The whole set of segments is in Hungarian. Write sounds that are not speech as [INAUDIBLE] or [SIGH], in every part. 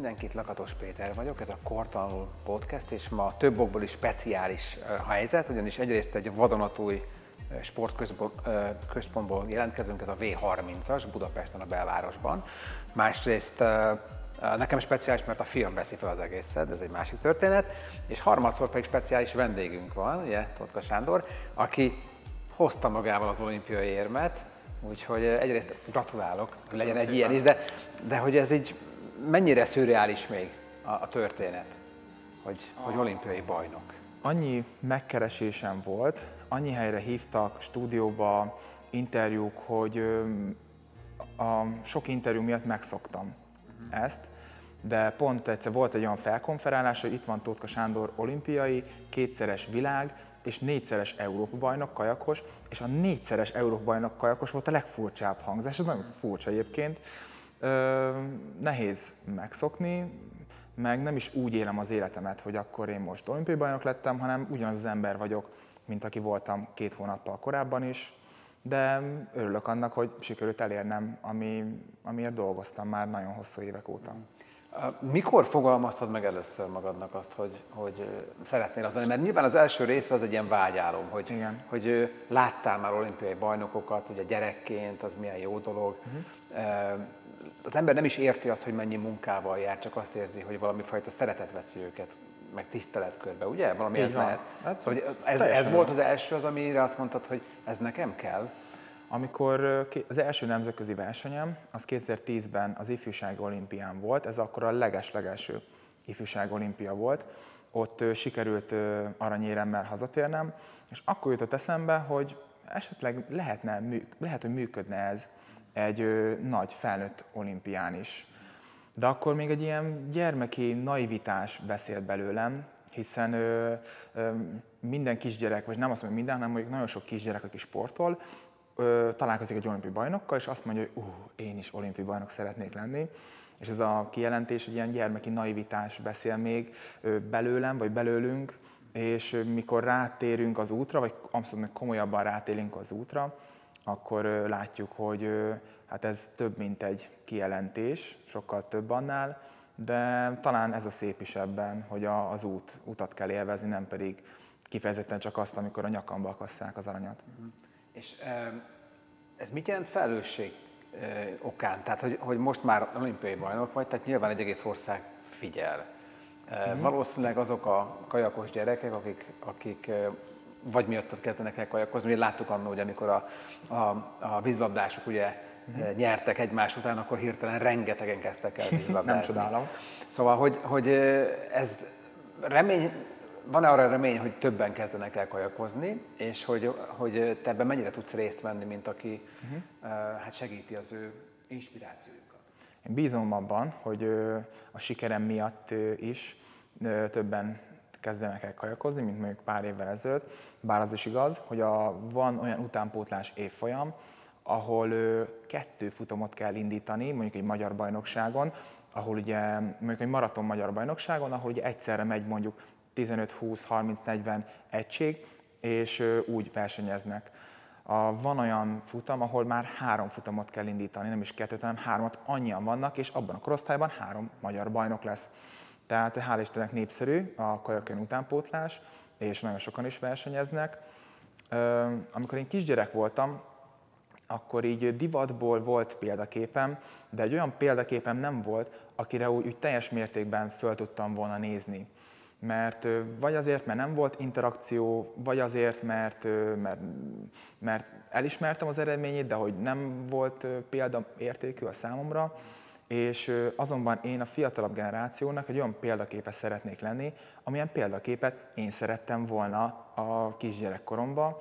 Mindenkit, Lakatos Péter vagyok, ez a Kortalanul Podcast, és ma több okból is speciális helyzet, ugyanis egyrészt egy vadonatúj sportközpontból jelentkezünk, ez a V30-as Budapesten, a belvárosban. Másrészt nekem speciális, mert a film veszi fel az egészet, ez egy másik történet, és harmadszor pedig speciális vendégünk van, ugye, Totka Sándor, aki hozta magával az olimpiai érmet, úgyhogy egyrészt gratulálok, hogy legyen egy szépen. ilyen is, de, de hogy ez így mennyire szürreális még a, a történet, hogy, hogy olimpiai bajnok? Annyi megkeresésem volt, annyi helyre hívtak, stúdióba, interjúk, hogy a sok interjú miatt megszoktam ezt, de pont egyszer volt egy olyan felkonferálás, hogy itt van Tótka Sándor olimpiai, kétszeres világ, és négyszeres Európa-bajnok kajakos, és a négyszeres Európa-bajnok kajakos volt a legfurcsább hangzás, ez nagyon furcsa egyébként, nehéz megszokni, meg nem is úgy élem az életemet, hogy akkor én most olimpiai bajnok lettem, hanem ugyanaz az ember vagyok, mint aki voltam két hónappal korábban is, de örülök annak, hogy sikerült elérnem, ami, amiért dolgoztam már nagyon hosszú évek óta. Mikor fogalmaztad meg először magadnak azt, hogy, hogy szeretnél az lenni? Mert nyilván az első rész az egy ilyen vágyálom, hogy, Igen. hogy láttál már olimpiai bajnokokat, ugye gyerekként, az milyen jó dolog. Uh-huh az ember nem is érti azt, hogy mennyi munkával jár, csak azt érzi, hogy valami fajta szeretet veszi őket, meg tiszteletkörbe, ugye? Valami Így ez van. lehet. Hát, szóval ez, ez volt az első az, amire azt mondtad, hogy ez nekem kell? Amikor az első nemzetközi versenyem, az 2010-ben az ifjúsági olimpián volt, ez akkor a leges-legelső ifjúsági olimpia volt, ott sikerült aranyéremmel hazatérnem, és akkor jutott eszembe, hogy esetleg lehetne, lehet, hogy működne ez egy ö, nagy felnőtt olimpián is. De akkor még egy ilyen gyermeki naivitás beszélt belőlem, hiszen ö, ö, minden kisgyerek, vagy nem azt mondom minden, hanem mondjuk nagyon sok kisgyerek, aki sportol, ö, találkozik egy olimpiai bajnokkal, és azt mondja, hogy uh, én is olimpiai bajnok szeretnék lenni. És ez a kijelentés egy ilyen gyermeki naivitás beszél még ö, belőlem, vagy belőlünk, és mikor rátérünk az útra, vagy abszolút komolyabban rátérünk az útra, akkor látjuk, hogy hát ez több, mint egy kijelentés, sokkal több annál, de talán ez a szép is ebben, hogy az út, utat kell élvezni, nem pedig kifejezetten csak azt, amikor a nyakamba akasszák az aranyat. Uh-huh. És ez mit jelent felelősség okán? Tehát, hogy, hogy most már olimpiai bajnok vagy, tehát nyilván egy egész ország figyel. Uh-huh. Valószínűleg azok a kajakos gyerekek, akik, akik vagy miattad kezdenek el kajakozni. Ugye láttuk annól, hogy amikor a, a, a vízlabdások ugye uh-huh. nyertek egymás után, akkor hirtelen rengetegen kezdtek el [LAUGHS] vízlabdázni. Nem csodálom. Szóval, hogy, hogy ez remény, van-e arra remény, hogy többen kezdenek el kajakozni, és hogy, hogy te ebben mennyire tudsz részt venni, mint aki uh-huh. hát segíti az ő inspirációjukat? Én bízom abban, hogy a sikerem miatt is többen kezdenek el kajakozni, mint mondjuk pár évvel ezelőtt, bár az is igaz, hogy a, van olyan utánpótlás évfolyam, ahol kettő futamot kell indítani, mondjuk egy magyar bajnokságon, ahol ugye mondjuk egy maraton magyar bajnokságon, ahol ugye egyszerre megy mondjuk 15, 20, 30, 40 egység, és úgy versenyeznek. A, van olyan futam, ahol már három futamot kell indítani, nem is kettőt, hanem háromat, annyian vannak, és abban a korosztályban három magyar bajnok lesz. Tehát hál' Istennek népszerű a kajakön utánpótlás, és nagyon sokan is versenyeznek. Amikor én kisgyerek voltam, akkor így divatból volt példaképem, de egy olyan példaképem nem volt, akire úgy, úgy teljes mértékben föl tudtam volna nézni. Mert vagy azért, mert nem volt interakció, vagy azért, mert, mert, mert elismertem az eredményét, de hogy nem volt példaértékű a számomra, és azonban én a fiatalabb generációnak egy olyan példaképet szeretnék lenni, amilyen példaképet én szerettem volna a kisgyerekkoromban,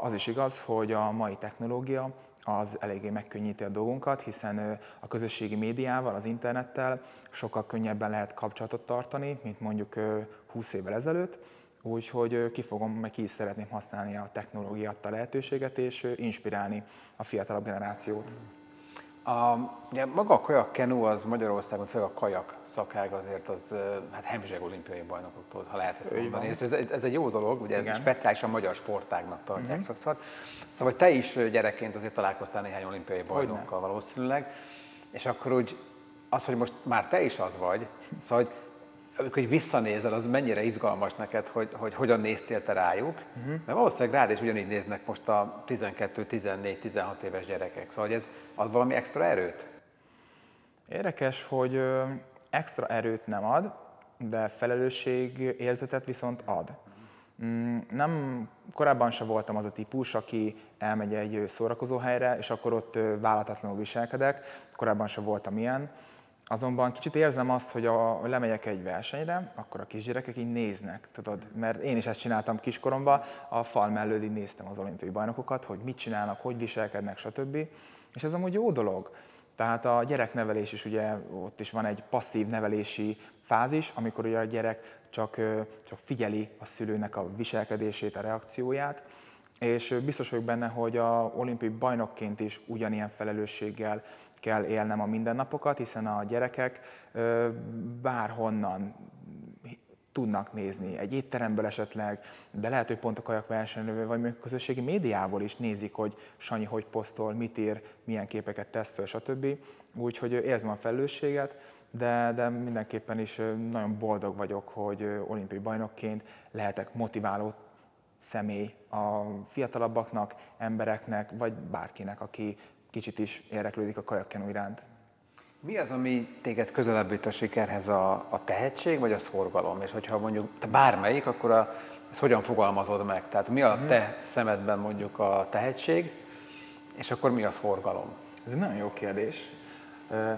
az is igaz, hogy a mai technológia az eléggé megkönnyíti a dolgunkat, hiszen a közösségi médiával, az internettel sokkal könnyebben lehet kapcsolatot tartani, mint mondjuk 20 évvel ezelőtt, úgyhogy ki fogom, meg ki is szeretném használni a technológia a lehetőséget, és inspirálni a fiatalabb generációt. A, ugye maga a kajak kenu az Magyarországon, főleg a kajak szakág azért az hát hemzseg olimpiai bajnokoktól, ha lehet ezt mondani. Ez, ez, ez, egy jó dolog, ugye Igen. speciálisan magyar sportágnak tartják uh-huh. sokszor. Szóval te is gyerekként azért találkoztál néhány olimpiai bajnokkal valószínűleg, és akkor úgy az, hogy most már te is az vagy, szóval, hogy amikor hogy visszanézel, az mennyire izgalmas neked, hogy, hogy hogyan néztél te rájuk, uh-huh. mert valószínűleg rád is ugyanígy néznek most a 12, 14, 16 éves gyerekek. Szóval, hogy ez ad valami extra erőt? Érdekes, hogy extra erőt nem ad, de felelősség érzetet viszont ad. Mm, nem, korábban sem voltam az a típus, aki elmegy egy szórakozó helyre, és akkor ott vállalatlanul viselkedek. Korábban sem voltam ilyen. Azonban kicsit érzem azt, hogy a, lemegyek egy versenyre, akkor a kisgyerekek így néznek, tudod, mert én is ezt csináltam kiskoromban, a fal mellől így néztem az olimpiai bajnokokat, hogy mit csinálnak, hogy viselkednek, stb. És ez amúgy jó dolog. Tehát a gyereknevelés is ugye, ott is van egy passzív nevelési fázis, amikor ugye a gyerek csak, csak figyeli a szülőnek a viselkedését, a reakcióját, és biztos vagyok benne, hogy a olimpiai bajnokként is ugyanilyen felelősséggel kell élnem a mindennapokat, hiszen a gyerekek bárhonnan tudnak nézni, egy étteremből esetleg, de lehet, hogy pont a kajakversenylő, vagy mondjuk a közösségi médiából is nézik, hogy Sanyi hogy posztol, mit ír, milyen képeket tesz föl, stb. Úgyhogy érzem a felelősséget, de, de mindenképpen is nagyon boldog vagyok, hogy olimpiai bajnokként lehetek motiváló személy a fiatalabbaknak, embereknek, vagy bárkinek, aki kicsit is érdeklődik a kajakkenu iránt. Mi az, ami téged közelebb a sikerhez, a, a tehetség vagy a szorgalom? És hogyha mondjuk te bármelyik, akkor a, ezt hogyan fogalmazod meg? Tehát mi a mhm. te szemedben mondjuk a tehetség, és akkor mi a szorgalom? Ez egy nagyon jó kérdés.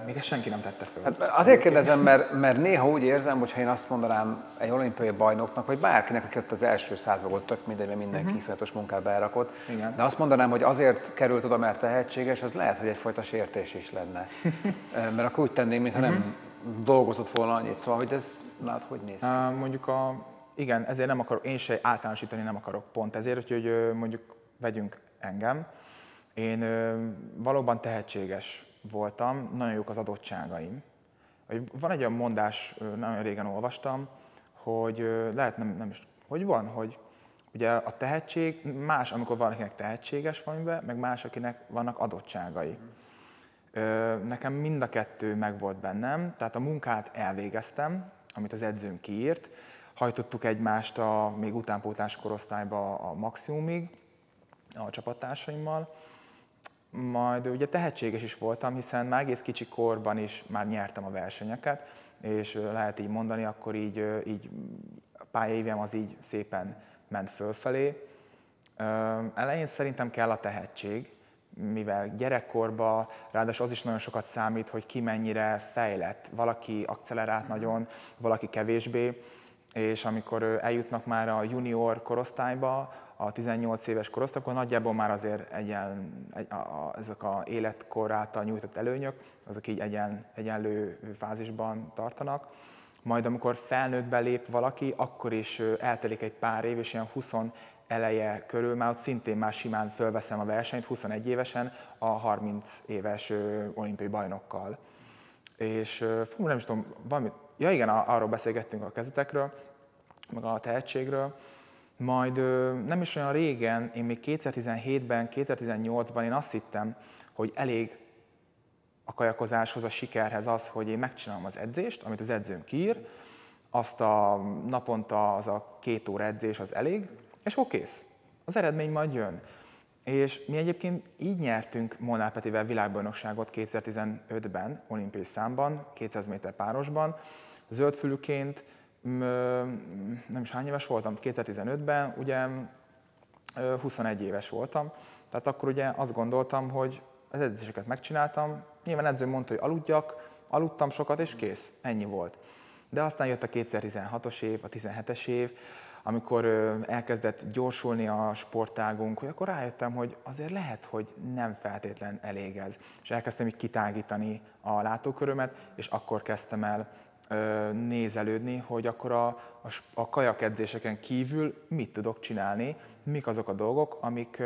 Még ezt senki nem tette föl. Hát azért kérdezem, mert, mert néha úgy érzem, hogy ha én azt mondanám egy olimpiai bajnoknak, vagy bárkinek, aki ott az első százban volt, tök mindegy, mert mindenki uh-huh. iszonyatos munkát berakott, Igen. de azt mondanám, hogy azért került oda, mert tehetséges, az lehet, hogy egyfajta sértés is lenne. mert akkor úgy tenném, mintha uh-huh. nem mhm. dolgozott volna annyit. Szóval, hogy ez, lát, hogy néz ki? Uh, mondjuk a, igen, ezért nem akarok, én se általánosítani nem akarok pont ezért, hogy mondjuk vegyünk engem. Én valóban tehetséges voltam, nagyon jók az adottságaim. Van egy olyan mondás, nagyon régen olvastam, hogy lehet nem, nem is, hogy van, hogy ugye a tehetség más, amikor valakinek tehetséges be, meg más, akinek vannak adottságai. Nekem mind a kettő megvolt bennem, tehát a munkát elvégeztem, amit az edzőm kiírt, hajtottuk egymást a még utánpótlás korosztályba a maximumig a csapattársaimmal, majd ugye tehetséges is voltam, hiszen már egész kicsi korban is már nyertem a versenyeket, és lehet így mondani, akkor így, így a pályaévem az így szépen ment fölfelé. Elején szerintem kell a tehetség, mivel gyerekkorban, ráadásul az is nagyon sokat számít, hogy ki mennyire fejlett. Valaki akcelerált nagyon, valaki kevésbé, és amikor eljutnak már a junior korosztályba, a 18 éves korosztály, akkor nagyjából már azért egyen, egy, a, a, ezek a életkor által nyújtott előnyök, azok így egyen, egyenlő fázisban tartanak. Majd amikor felnőtt belép valaki, akkor is eltelik egy pár év, és ilyen 20 eleje körül már ott szintén már simán fölveszem a versenyt, 21 évesen a 30 éves olimpiai bajnokkal. És fú, nem is tudom, valamit, ja igen, arról beszélgettünk a kezetekről, meg a tehetségről, majd nem is olyan régen, én még 2017-ben, 2018-ban én azt hittem, hogy elég a kajakozáshoz, a sikerhez az, hogy én megcsinálom az edzést, amit az edzőm kiír, azt a naponta az a két óra edzés az elég, és akkor. Az eredmény majd jön. És mi egyébként így nyertünk Molnár Petivel világbajnokságot 2015-ben, olimpiai számban, 200 méter párosban, zöldfülűként, nem is hány éves voltam, 2015-ben, ugye 21 éves voltam, tehát akkor ugye azt gondoltam, hogy az edzéseket megcsináltam, nyilván edző mondta, hogy aludjak, aludtam sokat, és kész, ennyi volt. De aztán jött a 2016-os év, a 17-es év, amikor elkezdett gyorsulni a sportágunk, hogy akkor rájöttem, hogy azért lehet, hogy nem feltétlen elég ez. És elkezdtem így kitágítani a látókörömet, és akkor kezdtem el nézelődni, hogy akkor a, a, a kajakedzéseken kívül mit tudok csinálni, mik azok a dolgok, amik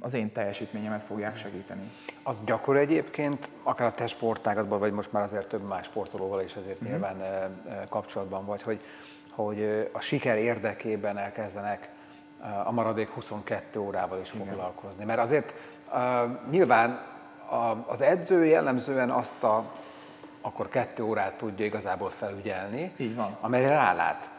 az én teljesítményemet fogják segíteni. Az gyakor egyébként, akár a te sportágatban, vagy most már azért több más sportolóval is azért mm-hmm. nyilván kapcsolatban vagy, hogy, hogy a siker érdekében elkezdenek a maradék 22 órával is foglalkozni. Igen. Mert azért uh, nyilván a, az edző jellemzően azt a akkor kettő órát tudja igazából felügyelni, Így van. amelyre rálát.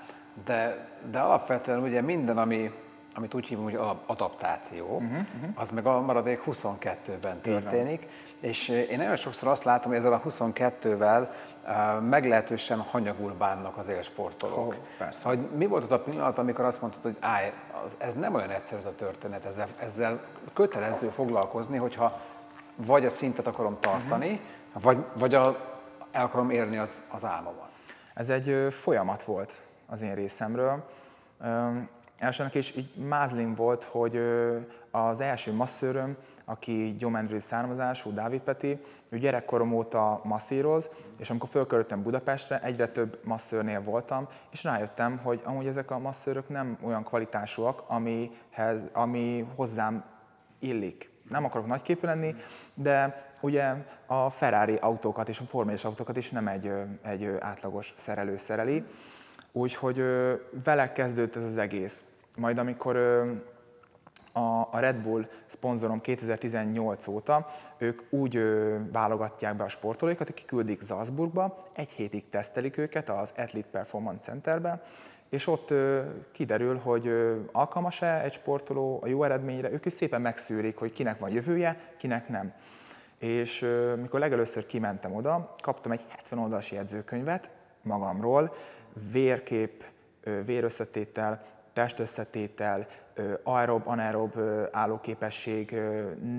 De, de alapvetően ugye minden, ami, amit úgy hívunk, hogy adaptáció, uh-huh, uh-huh. az meg a maradék 22-ben történik, és én nagyon sokszor azt látom, hogy ezzel a 22-vel uh, meglehetősen hanyagul bánnak az élsportolók. Oh, persze. Hogy mi volt az a pillanat, amikor azt mondtad, hogy állj, az, ez nem olyan egyszerű ez a történet, ezzel, ezzel kötelező foglalkozni, hogyha vagy a szintet akarom tartani, uh-huh. vagy, vagy a, el akarom érni az, az álmomat. Ez egy folyamat volt az én részemről. Elsőnek is így mázlim volt, hogy az első masszőröm, aki gyomendrői származású, Dávid Peti, ő gyerekkorom óta masszíroz, és amikor fölköltöttem Budapestre, egyre több masszőrnél voltam, és rájöttem, hogy amúgy ezek a masszőrök nem olyan kvalitásúak, amihez, ami hozzám illik. Nem akarok nagyképű lenni, de ugye a Ferrari autókat és a Formula autókat is nem egy, egy átlagos szerelő szereli, úgyhogy vele kezdődött ez az egész. Majd amikor a, Red Bull szponzorom 2018 óta, ők úgy válogatják be a sportolóikat, akik küldik Salzburgba, egy hétig tesztelik őket az Athlete Performance Centerbe, és ott kiderül, hogy alkalmas-e egy sportoló a jó eredményre, ők is szépen megszűrik, hogy kinek van jövője, kinek nem. És mikor legelőször kimentem oda, kaptam egy 70 oldalas jegyzőkönyvet magamról, vérkép, vérösszetétel, testösszetétel, aerob, anaerob állóképesség,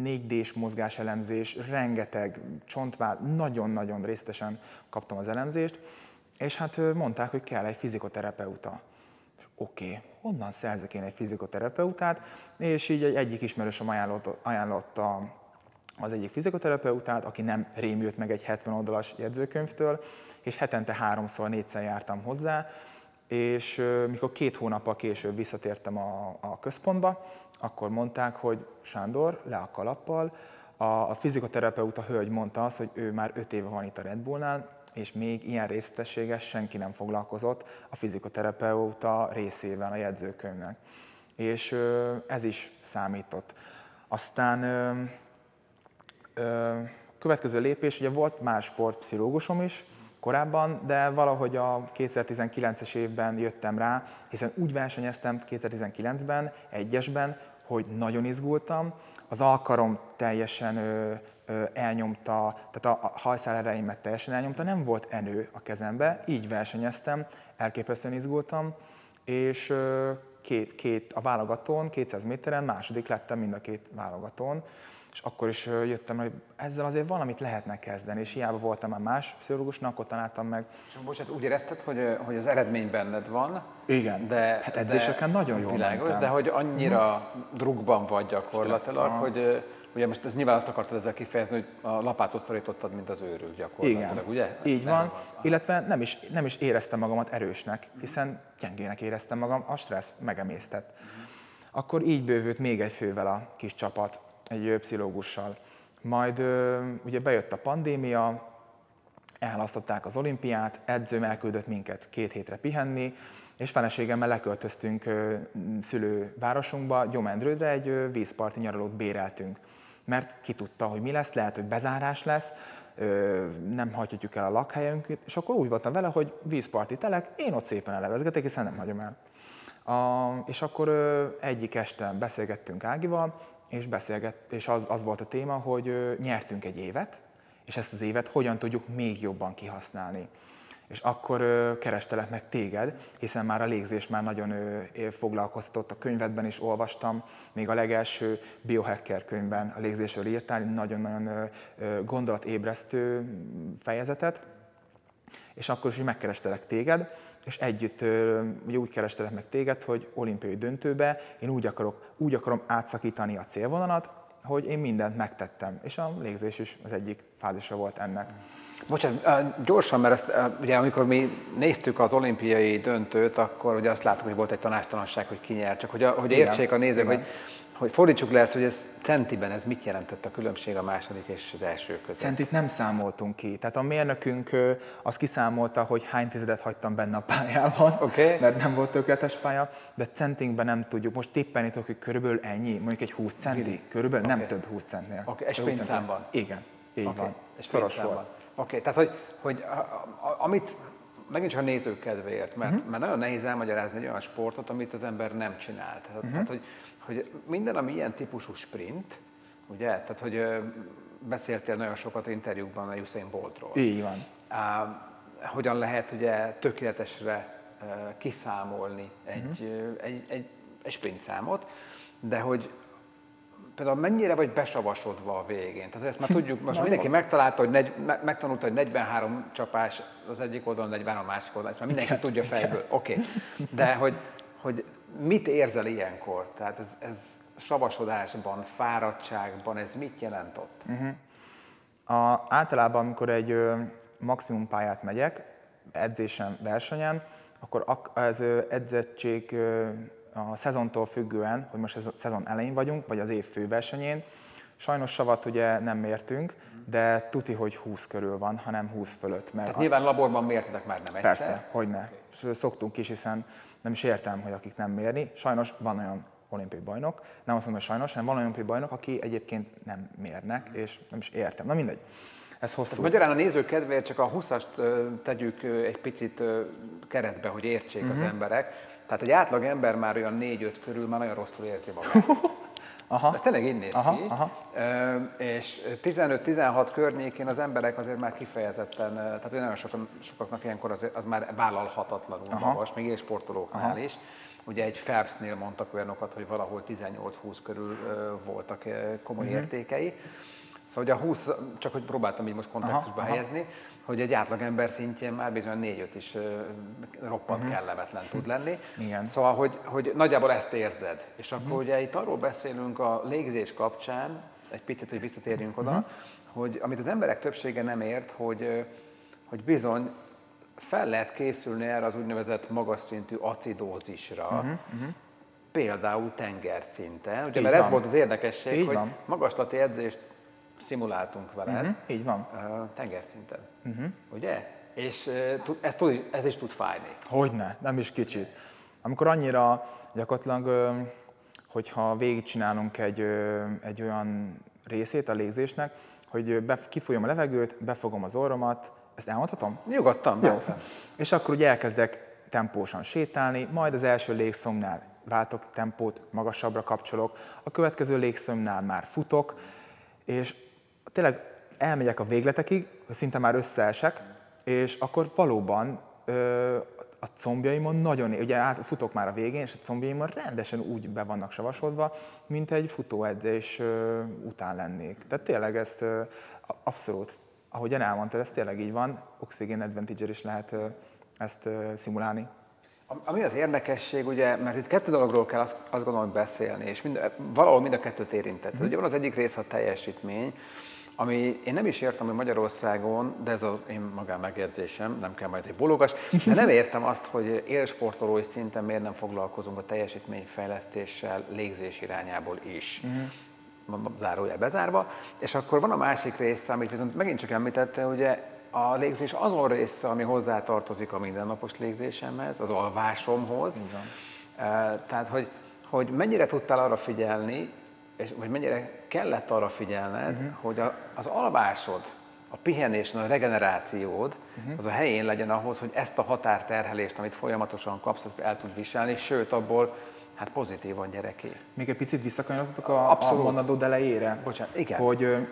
4D-s mozgáselemzés, rengeteg csontváll, nagyon-nagyon részletesen kaptam az elemzést, és hát mondták, hogy kell egy fizikoterapeuta. Oké, okay, honnan szerzek én egy fizikoterapeutát? És így egy egyik ismerősöm ajánlott, ajánlotta az egyik fizikoterapeutát, aki nem rémült meg egy 70 oldalas jegyzőkönyvtől, és hetente háromszor, négyszer jártam hozzá, és mikor két hónappal később visszatértem a, a központba, akkor mondták, hogy Sándor, le a kalappal, a, a fizikoterapeuta hölgy mondta azt, hogy ő már öt éve van itt a Red Bullnál, és még ilyen részletességes senki nem foglalkozott a fizikoterapeuta részével a jegyzőkönyvnek. És ez is számított. Aztán következő lépés, ugye volt más sportpszichológusom is, korábban, de valahogy a 2019-es évben jöttem rá, hiszen úgy versenyeztem 2019-ben, egyesben, hogy nagyon izgultam, az alkarom teljesen ö, ö, elnyomta, tehát a, a hajszál erejémet teljesen elnyomta, nem volt enő a kezembe, így versenyeztem, elképesztően izgultam, és ö, két, két, a válogatón, 200 méteren második lettem mind a két válogatón, és akkor is jöttem, hogy ezzel azért valamit lehetne kezdeni, és hiába voltam már más pszichológusnak, akkor találtam meg. És bocsánat, úgy érezted, hogy, hogy az eredmény benned van? Igen, de, hát edzéseken de, nagyon jól világos, mentem. de hogy annyira hmm. drukban vagy gyakorlatilag, Stressz, hogy ugye most ez nyilván azt akartad ezzel kifejezni, hogy a lapátot szorítottad, mint az őrült gyakorlatilag, Igen. ugye? Így nem van, van illetve nem is, nem is éreztem magamat erősnek, hiszen gyengének éreztem magam, a stressz megemésztett. Hmm. Akkor így bővült még egy fővel a kis csapat egy pszichológussal. Majd ugye bejött a pandémia, elhalasztották az olimpiát, edzőm elküldött minket két hétre pihenni, és feleségemmel leköltöztünk szülővárosunkba, Gyomendrődre egy vízparti nyaralót béreltünk. Mert ki tudta, hogy mi lesz, lehet, hogy bezárás lesz, nem hagyhatjuk el a lakhelyünket, és akkor úgy voltam vele, hogy vízparti telek, én ott szépen elevezgetek, hiszen nem hagyom el. A, és akkor egyik este beszélgettünk Ágival, és beszélgett, és az, az volt a téma, hogy nyertünk egy évet, és ezt az évet hogyan tudjuk még jobban kihasználni. És akkor ö, kerestelek meg téged, hiszen már a légzés már nagyon ö, foglalkoztatott, a könyvedben is olvastam, még a legelső biohacker könyvben a légzésről írtál, nagyon-nagyon gondolatébresztő fejezetet, és akkor is megkerestelek téged, és együtt ugye úgy kerestelek meg téged, hogy olimpiai döntőbe én úgy, akarok, úgy akarom átszakítani a célvonalat, hogy én mindent megtettem, és a légzés is az egyik fázisa volt ennek. Bocsánat, gyorsan, mert ezt, ugye amikor mi néztük az olimpiai döntőt, akkor ugye azt láttuk, hogy volt egy tanástalanság, hogy ki nyer, csak hogy, a, hogy értsék a nézők, Igen. hogy hogy fordítsuk le ezt, hogy ez centiben, ez mit jelentett a különbség a második és az első között? Centit nem számoltunk ki. Tehát a mérnökünk az kiszámolta, hogy hány tizedet hagytam benne a pályában, okay. [LAUGHS] mert nem volt tökéletes pálya, de centinkben nem tudjuk. Most tippelni tudok, hogy körülbelül ennyi, mondjuk egy 20 centi, körülbelül okay. nem több 20 centnél. Oké, okay. és pénzszámban? Igen, így okay. van. És Szoros volt. okay, tehát hogy, hogy a, a, amit megint csak a nézők kedvéért, mert, uh-huh. mert nagyon nehéz elmagyarázni egy olyan sportot, amit az ember nem csinált. Tehát, uh-huh. tehát hogy, hogy minden, ami ilyen típusú sprint, ugye, tehát hogy beszéltél nagyon sokat interjúkban a Usain Boltról. Így van. Á, hogyan lehet ugye tökéletesre kiszámolni egy, uh-huh. egy, egy, egy sprint számot, de hogy például mennyire vagy besavasodva a végén? Tehát ezt már [LAUGHS] tudjuk, most mindenki megtalálta, hogy negy, megtanulta, hogy 43 csapás az egyik oldalon, 43 a másik oldalon, ezt már mindenki tudja fejből. Oké. Okay. De hogy, hogy mit érzel ilyenkor? Tehát ez, ez savasodásban, fáradtságban, ez mit jelent ott? Uh-huh. A, általában, amikor egy ö, maximum pályát megyek, edzésen, versenyen, akkor ez edzettség a szezontól függően, hogy most a szezon elején vagyunk, vagy az év főversenyén, sajnos savat ugye nem mértünk, de tuti, hogy 20 körül van, hanem 20 fölött. Mert Tehát nyilván laborban mértetek már nem egyszer? Persze, hogy ne. Okay. Szoktunk is, hiszen nem is értem, hogy akik nem mérni. Sajnos van olyan olimpiai bajnok, nem azt mondom, hogy sajnos, hanem van olyan olimpiai bajnok, aki egyébként nem mérnek, és nem is értem. Na mindegy. Ez hosszú. Tehát magyarán a néző kedvéért csak a 20-ast tegyük egy picit keretbe, hogy értsék uh-huh. az mhm. emberek. Tehát egy átlag ember már olyan 4-5 körül már nagyon rosszul érzi magát. [LAUGHS] Aha. Ez tényleg így néz aha, ki. Aha. És 15-16 környékén az emberek azért már kifejezetten, tehát nagyon sokan, sokaknak ilyenkor az, az már vállalhatatlanul aha. magas, még sportolóknál aha. is. Ugye egy Phelpsnél mondtak olyanokat, hogy valahol 18-20 körül voltak komoly uh-huh. értékei. Szóval ugye a 20, csak hogy próbáltam így most kontextusba aha, helyezni, aha. Hogy egy átlagember szintjén már bizony 4 is roppant uh-huh. kellemetlen tud lenni. Igen. Szóval, hogy, hogy nagyjából ezt érzed. És akkor uh-huh. ugye itt arról beszélünk a légzés kapcsán, egy picit, hogy visszatérjünk oda, uh-huh. hogy amit az emberek többsége nem ért, hogy, hogy bizony fel lehet készülni erre az úgynevezett magas szintű acidózisra, uh-huh. Uh-huh. például tengerszinten. Ugye, mert van. ez volt az érdekesség, Így hogy van. magaslati edzést szimuláltunk veled. Uh-huh, így van. Tengerszinten. Uh-huh. Ugye? És ez, tud, ez is tud fájni. Hogyne, nem is kicsit. Amikor annyira gyakorlatilag, hogyha végigcsinálunk egy, egy olyan részét a légzésnek, hogy be, kifolyom a levegőt, befogom az orromat, ezt elmondhatom? Nyugodtan. Jó. És akkor ugye elkezdek tempósan sétálni, majd az első légszomnál váltok tempót, magasabbra kapcsolok, a következő légszomnál már futok, és tényleg elmegyek a végletekig, szinte már összeesek, és akkor valóban ö, a combjaimon nagyon, ugye át, futok már a végén, és a combjaimon rendesen úgy be vannak savasodva, mint egy futóedzés ö, után lennék. Tehát tényleg ezt ö, abszolút, ahogyan elmondtad, ez tényleg így van, oxigén advantage is lehet ö, ezt ö, szimulálni. Ami az érdekesség, ugye, mert itt kettő dologról kell azt, azt gondolom, hogy beszélni, és mind, valahol mind a kettőt érintett. Mm. Ugye van az egyik rész a teljesítmény, ami én nem is értem, hogy Magyarországon, de ez az én magán megjegyzésem, nem kell majd egy bologas, de nem értem azt, hogy élsportolói szinten miért nem foglalkozunk a teljesítményfejlesztéssel légzés irányából is. Uh-huh. Zárójel bezárva. És akkor van a másik része, amit viszont megint csak említette, ugye a légzés azon része, ami hozzátartozik a mindennapos légzésemhez, az alvásomhoz. Igen. Tehát, hogy, hogy mennyire tudtál arra figyelni, és vagy mennyire kellett arra figyelned, uh-huh. hogy a, az alvásod, a pihenés, a regenerációd uh-huh. az a helyén legyen ahhoz, hogy ezt a határterhelést, amit folyamatosan kapsz, azt el tud viselni, sőt abból hát pozitívan gyereké. Még egy picit visszakanyarodhatok a, Abszolút. a mondatod elejére. Bocsánat, igen. Hogy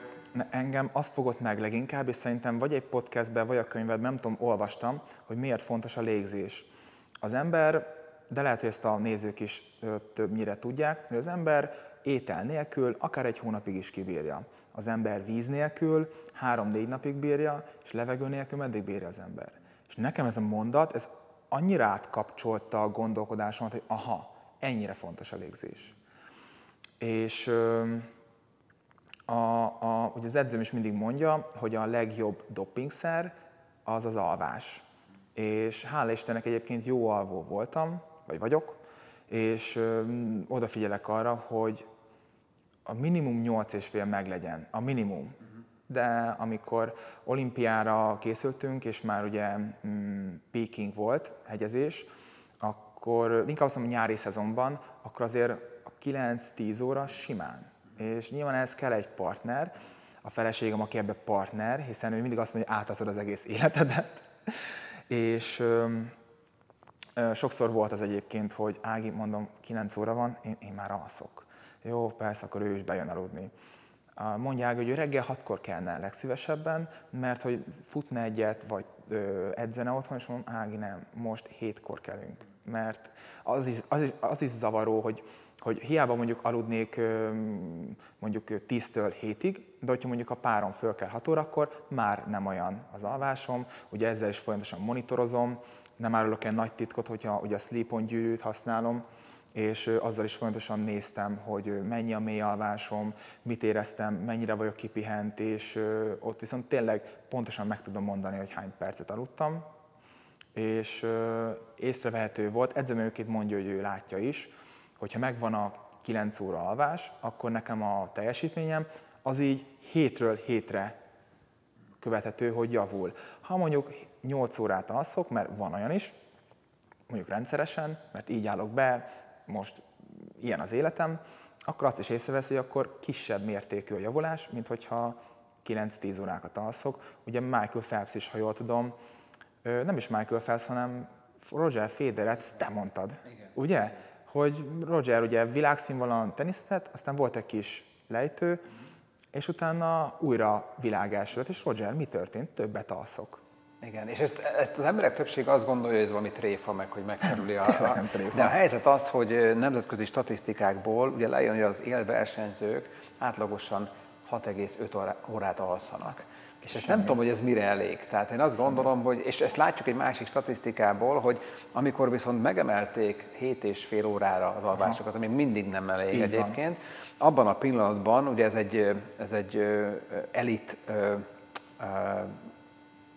engem azt fogott meg leginkább, és szerintem vagy egy podcastben, vagy a könyvedben, nem tudom, olvastam, hogy miért fontos a légzés. Az ember, de lehet, hogy ezt a nézők is többnyire tudják, hogy az ember étel nélkül akár egy hónapig is kibírja. Az ember víz nélkül három-négy napig bírja, és levegő nélkül meddig bírja az ember. És nekem ez a mondat, ez annyira átkapcsolta a gondolkodásomat, hogy aha, ennyire fontos a légzés. És a, a, ugye az edzőm is mindig mondja, hogy a legjobb dopingszer az az alvás. És hála Istennek egyébként jó alvó voltam, vagy vagyok, és ö, odafigyelek arra, hogy a minimum 8 és fél meglegyen, a minimum. De amikor olimpiára készültünk, és már ugye mm, peaking volt, hegyezés, akkor inkább azt mondom, nyári szezonban, akkor azért a 9-10 óra simán. És nyilván ez kell egy partner, a feleségem, aki ebbe partner, hiszen ő mindig azt mondja, hogy átaszod az egész életedet. és ö, ö, sokszor volt az egyébként, hogy Ági, mondom, 9 óra van, én, én már alszok. Jó, persze, akkor ő is bejön aludni. Mondják, hogy reggel hatkor kellene legszívesebben, mert hogy futna egyet, vagy edzene otthon, és mondom, Ági nem, most hétkor kelünk. Mert az is, az is, az is zavaró, hogy, hogy hiába mondjuk aludnék mondjuk 10-től 7-ig, de hogyha mondjuk a párom föl kell 6 órakor, már nem olyan az alvásom, ugye ezzel is folyamatosan monitorozom, nem árulok el nagy titkot, hogyha ugye a sleep gyűrűt használom, és azzal is folyamatosan néztem, hogy mennyi a mély alvásom, mit éreztem, mennyire vagyok kipihent, és ott viszont tényleg pontosan meg tudom mondani, hogy hány percet aludtam, és észrevehető volt, edzőműként mondja, hogy ő látja is, hogyha megvan a 9 óra alvás, akkor nekem a teljesítményem az így hétről hétre követhető, hogy javul. Ha mondjuk 8 órát alszok, mert van olyan is, mondjuk rendszeresen, mert így állok be, most ilyen az életem, akkor azt is észreveszi, hogy akkor kisebb mértékű a javulás, mint hogyha 9-10 órákat alszok. Ugye Michael Phelps is, ha jól tudom, nem is Michael Phelps, hanem Roger Federer, te mondtad, Igen. ugye? Hogy Roger ugye világszínvonalon tenisztett, aztán volt egy kis lejtő, mm. és utána újra világelső és Roger, mi történt? Többet alszok. Igen, és ezt, ezt az emberek többség azt gondolja, hogy ez valami tréfa, meg hogy megkerüli a, [LAUGHS] a... De a helyzet az, hogy nemzetközi statisztikákból ugye lejön, hogy az élversenyzők átlagosan 6,5 órát alszanak. És ezt nem tudom, hogy ez mire elég. Tehát én azt gondolom, hogy, és ezt látjuk egy másik statisztikából, hogy amikor viszont megemelték 7 és fél órára az alvásokat, ami mindig nem elég Így egyébként, van. abban a pillanatban, ugye ez egy, ez egy elit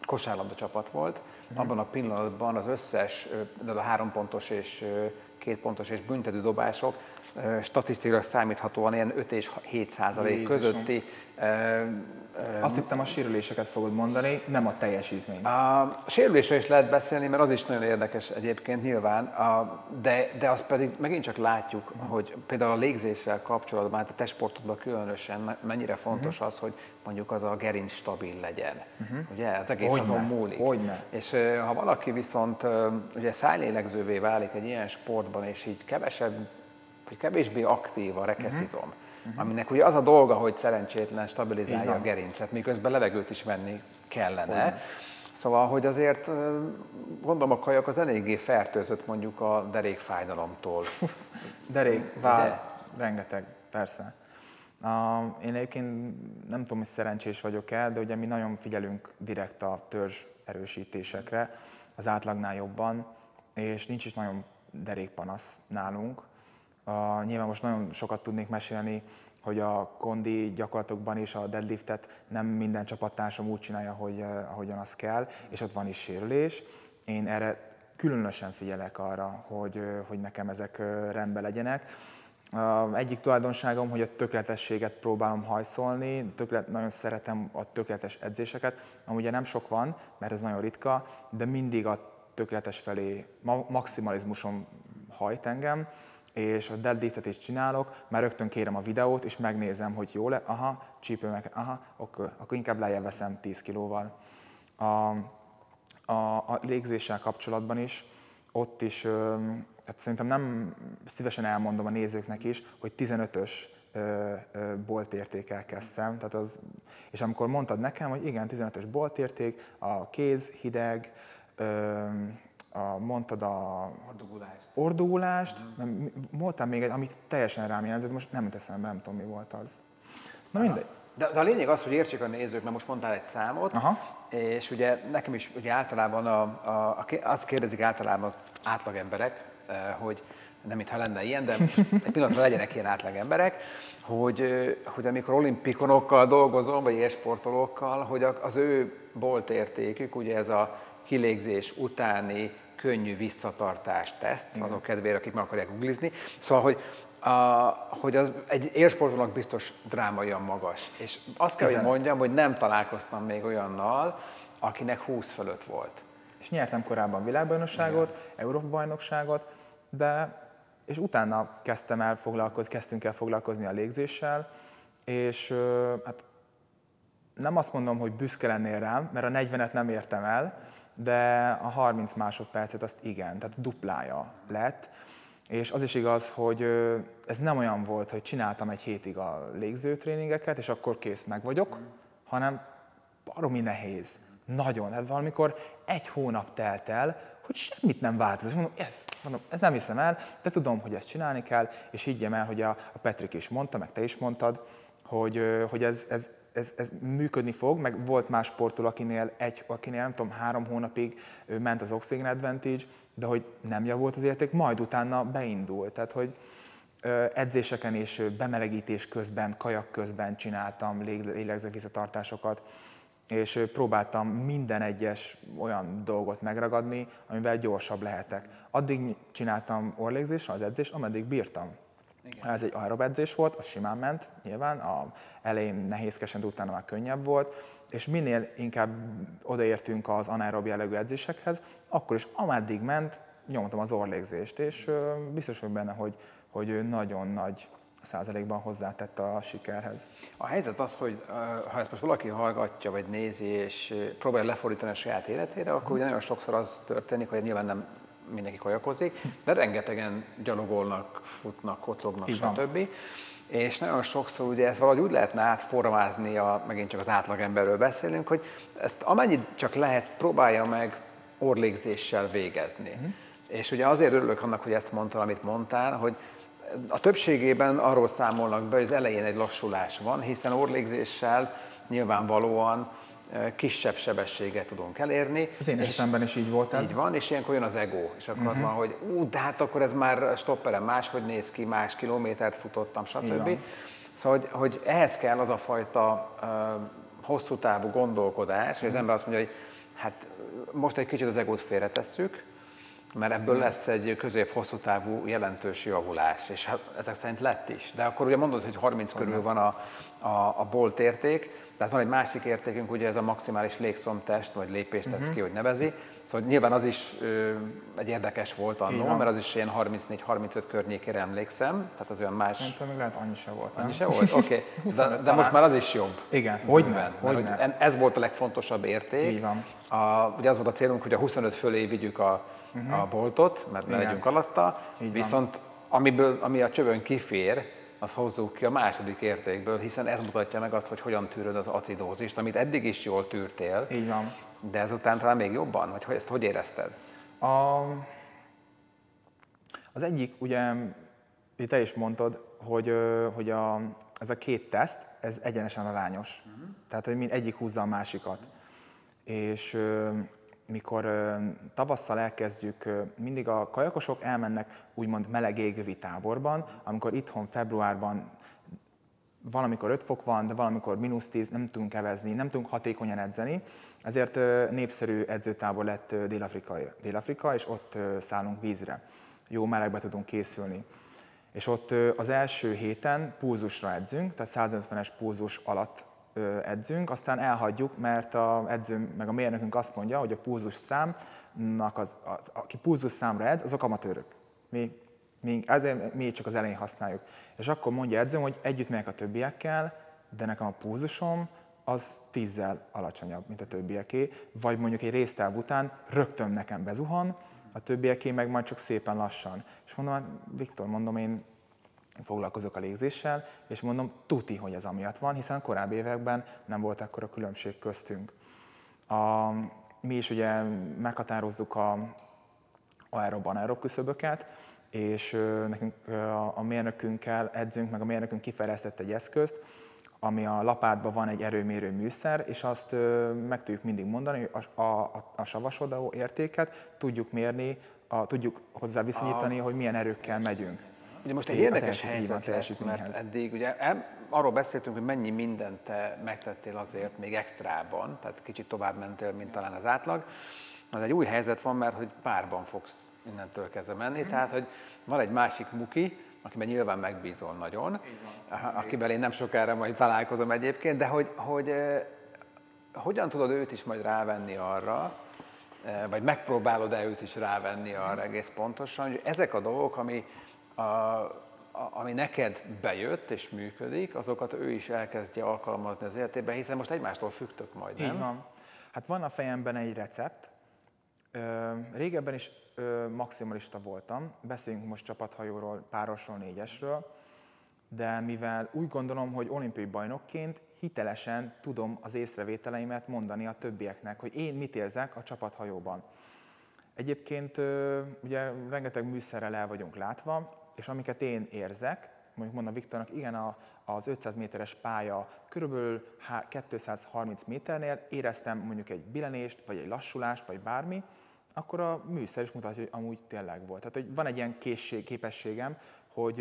kosárlabda csapat volt. Abban a pillanatban az összes, a három pontos és két pontos és büntető dobások statisztikailag számíthatóan ilyen 5 és 7 százalék közötti azt hittem a sérüléseket fogod mondani, nem a teljesítményt. A sérülésről is lehet beszélni, mert az is nagyon érdekes egyébként nyilván, de, de azt pedig megint csak látjuk, uh-huh. hogy például a légzéssel kapcsolatban, hát a testsportokban különösen mennyire fontos uh-huh. az, hogy mondjuk az a gerinc stabil legyen. Uh-huh. Ugye, az egész Hogyne. azon múlik. Hogyne. És ha valaki viszont ugye szájlélegzővé válik egy ilyen sportban, és így kevesebb, vagy kevésbé aktív a rekeszizom, uh-huh uh-huh. aminek ugye az a dolga, hogy szerencsétlen stabilizálja a gerincet, miközben levegőt is venni kellene. Uh-huh. Szóval, hogy azért gondolom a kajak az eléggé fertőzött mondjuk a derékfájdalomtól. [LAUGHS] Derék, vár, De... rengeteg, persze. Uh, én egyébként nem tudom, hogy szerencsés vagyok-e, de ugye mi nagyon figyelünk direkt a törzs erősítésekre, az átlagnál jobban, és nincs is nagyon derékpanasz nálunk. Uh, nyilván most nagyon sokat tudnék mesélni, hogy a kondi gyakorlatokban is a deadliftet nem minden csapattársam úgy csinálja, hogy, uh, ahogyan az kell, és ott van is sérülés. Én erre különösen figyelek arra, hogy, uh, hogy nekem ezek uh, rendben legyenek. Egyik tulajdonságom, hogy a tökéletességet próbálom hajszolni, tökélet, nagyon szeretem a tökéletes edzéseket, ami ugye nem sok van, mert ez nagyon ritka, de mindig a tökéletes felé ma- maximalizmusom hajt engem, és a deadliftet csinálok, már rögtön kérem a videót, és megnézem, hogy jó le, aha, csípő meg, aha, akkor, akkor inkább lejjebb veszem 10 kilóval. A, a, a légzéssel kapcsolatban is, ott is, hát szerintem nem szívesen elmondom a nézőknek is, hogy 15-ös boltértékkel kezdtem. Tehát az, és amikor mondtad nekem, hogy igen, 15-ös boltérték, a kéz hideg, a, mondtad a ordogulást, ordogulást mm. voltál még egy, amit teljesen rám jelzett, most nem teszem, nem tudom mi volt az. Na mindegy. De, de a lényeg az, hogy értsék a nézők, mert most mondtál egy számot, Aha. és ugye nekem is ugye általában a, a, a, azt kérdezik általában az átlagemberek, eh, hogy nem mintha lenne ilyen, de egy pillanatra legyenek ilyen átlag emberek, hogy, hogy amikor olimpikonokkal dolgozom, vagy sportolókkal, hogy az ő boltértékük, ugye ez a kilégzés utáni könnyű visszatartás teszt, Igen. azok kedvére, akik meg akarják googlizni. Szóval, hogy, a, hogy az egy élsportolónak biztos drámaian magas. És azt kell, hogy mondjam, hogy nem találkoztam még olyannal, akinek 20 fölött volt. És nyertem korábban világbajnokságot, Európa-bajnokságot, de és utána kezdtem el foglalkozni, kezdtünk el foglalkozni a légzéssel, és hát nem azt mondom, hogy büszke lennél rám, mert a 40-et nem értem el, de a 30 másodpercet azt igen, tehát duplája lett. És az is igaz, hogy ez nem olyan volt, hogy csináltam egy hétig a légzőtréningeket, és akkor kész, meg vagyok, hanem baromi nehéz. Nagyon. Hát valamikor egy hónap telt el, hogy semmit nem változott. Mondom, ez, mondom, ez nem hiszem el, de tudom, hogy ezt csinálni kell, és higgyem el, hogy a, a Petrik is mondta, meg te is mondtad, hogy, hogy ez, ez, ez, ez működni fog, meg volt más sportol, akinél, egy, akinél nem tudom, három hónapig ment az Oxygen Advantage, de hogy nem javult az érték, majd utána beindult. Tehát, hogy edzéseken és bemelegítés közben, kajak közben csináltam lélegzetvisszatartásokat, és próbáltam minden egyes olyan dolgot megragadni, amivel gyorsabb lehetek. Addig csináltam orlégzéssel az edzés, ameddig bírtam. Igen. Ez egy aerob edzés volt, az simán ment, nyilván, a elején nehézkesen, de utána már könnyebb volt, és minél inkább odaértünk az anaerob jellegű edzésekhez, akkor is ameddig ment, nyomtam az orlégzést, és biztos vagyok benne, hogy, hogy nagyon nagy százalékban hozzátett a sikerhez. A helyzet az, hogy ha ezt most valaki hallgatja, vagy nézi, és próbálja lefordítani a saját életére, akkor ugye nagyon sokszor az történik, hogy nyilván nem mindenki kajakozik, de rengetegen gyalogolnak, futnak, kocognak, stb. És nagyon sokszor ugye ezt valahogy úgy lehetne átformázni, a, megint csak az átlagemberről beszélünk, hogy ezt amennyit csak lehet, próbálja meg orlégzéssel végezni. Mm. És ugye azért örülök annak, hogy ezt mondtál, amit mondtál, hogy a többségében arról számolnak be, hogy az elején egy lassulás van, hiszen orlégzéssel nyilvánvalóan kisebb sebességet tudunk elérni. Az én esetemben is így volt ez. Így van, és ilyenkor jön az ego, és akkor uh-huh. az mhm. van, hogy ú, de hát akkor ez már stopperen máshogy néz ki, más kilométert futottam, stb. Szóval, hogy, hogy ehhez kell az a fajta uh, hosszú távú gondolkodás, uh-huh. hogy az mhm. ember azt mondja, hogy hát most egy kicsit az egót félretesszük, mert ebből lesz egy közép-hosszú távú jelentős javulás, és hát ezek szerint lett is. De akkor ugye mondod, hogy 30 körül van a, a, a bolt érték, tehát van egy másik értékünk, ugye ez a maximális légszomtest, vagy lépést uh-huh. ki, hogy nevezi. Szóval nyilván az is ö, egy érdekes volt annó, mert az is ilyen 34-35 környékére emlékszem, tehát az olyan más... Szerintem még lehet annyi se volt, nem? Annyi se volt? [LAUGHS] Oké. Okay. de, de most már az is jobb. Igen, hogy nem, hogy nem. Ez volt a legfontosabb érték. Így van. A, ugye az volt a célunk, hogy a 25 fölé vigyük a, uh-huh. a boltot, mert ne legyünk alatta, Így viszont amiből, ami a csövön kifér, az hozzuk ki a második értékből, hiszen ez mutatja meg azt, hogy hogyan tűröd az acidózist, amit eddig is jól tűrtél. Így van. De ezután talán még jobban, vagy ezt hogy érezted? A, az egyik, ugye, te is mondtad, hogy, hogy a, ez a két teszt, ez egyenesen arányos. Uh-huh. Tehát, hogy mind egyik húzza a másikat. És mikor tavasszal elkezdjük, mindig a kajakosok elmennek úgymond meleg égövi táborban, amikor itthon februárban valamikor 5 fok van, de valamikor mínusz 10, nem tudunk evezni, nem tudunk hatékonyan edzeni, ezért népszerű edzőtábor lett Dél-Afrika, Dél-Afrika és ott szállunk vízre. Jó melegbe tudunk készülni. És ott az első héten pulzusra edzünk, tehát 150-es pulzus alatt edzünk, aztán elhagyjuk, mert a edző meg a mérnökünk azt mondja, hogy a pulzus számnak, az, az, aki pulzus számra edz, azok amatőrök. Mi, mi, ezért mi csak az elején használjuk. És akkor mondja edzőm, hogy együtt megyek a többiekkel, de nekem a pulzusom az tízzel alacsonyabb, mint a többieké, vagy mondjuk egy résztáv után rögtön nekem bezuhan, a többieké meg majd csak szépen lassan. És mondom, hát Viktor, mondom, én foglalkozok a légzéssel, és mondom, tuti, hogy ez amiatt van, hiszen korábbi években nem volt ekkora különbség köztünk. A, mi is ugye meghatározzuk a aerob-anaerob küszöböket, és nekünk a, a mérnökünkkel edzünk, meg a mérnökünk kifejlesztett egy eszközt, ami a lapátban van egy erőmérő műszer, és azt meg tudjuk mindig mondani, hogy a, a, a savasodó értéket tudjuk mérni, a, tudjuk hozzá viszonyítani, a... hogy milyen erőkkel megyünk. Ugye most egy érdekes helyzet lesz, mert eddig ugye arról beszéltünk, hogy mennyi mindent te megtettél azért még extrában, tehát kicsit tovább mentél, mint talán az átlag. Na, egy új helyzet van, mert hogy párban fogsz innentől kezdve menni, mm. tehát hogy van egy másik muki, akiben nyilván megbízol nagyon, akivel én nem sokára majd találkozom egyébként, de hogy, hogy eh, hogyan tudod őt is majd rávenni arra, eh, vagy megpróbálod-e őt is rávenni arra egész pontosan, hogy ezek a dolgok, ami ami neked bejött és működik, azokat ő is elkezdje alkalmazni az életében, hiszen most egymástól függtök majd, nem? Így van. Hát van a fejemben egy recept. Ö, régebben is ö, maximalista voltam, beszéljünk most csapathajóról, párosról, négyesről, de mivel úgy gondolom, hogy olimpiai bajnokként hitelesen tudom az észrevételeimet mondani a többieknek, hogy én mit érzek a csapathajóban. Egyébként ugye rengeteg műszerrel el vagyunk látva, és amiket én érzek, mondjuk mondom Viktornak, igen, a, az 500 méteres pálya körülbelül 230 méternél éreztem mondjuk egy billenést, vagy egy lassulást, vagy bármi, akkor a műszer is mutatja, hogy amúgy tényleg volt. Tehát hogy van egy ilyen készség, képességem, hogy